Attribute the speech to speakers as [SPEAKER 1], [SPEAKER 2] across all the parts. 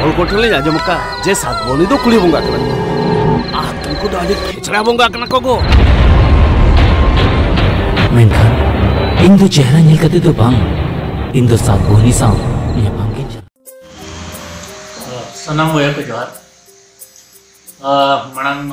[SPEAKER 1] Kalau kau terlihat aja muka, jadi saat bon itu kulih bunga kena. Ah, tunggu dah bunga kena kogo.
[SPEAKER 2] Menkan, Indo cahaya nyil kat bang, Indo saat bon ini ya bang kita.
[SPEAKER 3] Eh, senang mau ya, kejar. Uh, eh, menang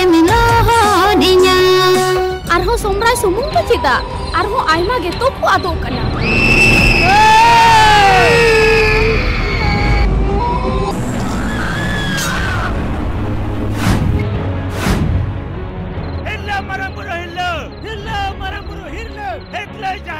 [SPEAKER 4] Somray ᱥᱩᱢᱩᱝ ᱫᱚ ᱪᱮᱫᱟᱜ ᱟᱨᱦᱚᱸ ᱟᱭᱢᱟ ᱜᱮ ᱛᱚᱠᱚ ᱟᱫᱚᱜ ᱠᱟᱱᱟ
[SPEAKER 5] Hilla marang buru hilla!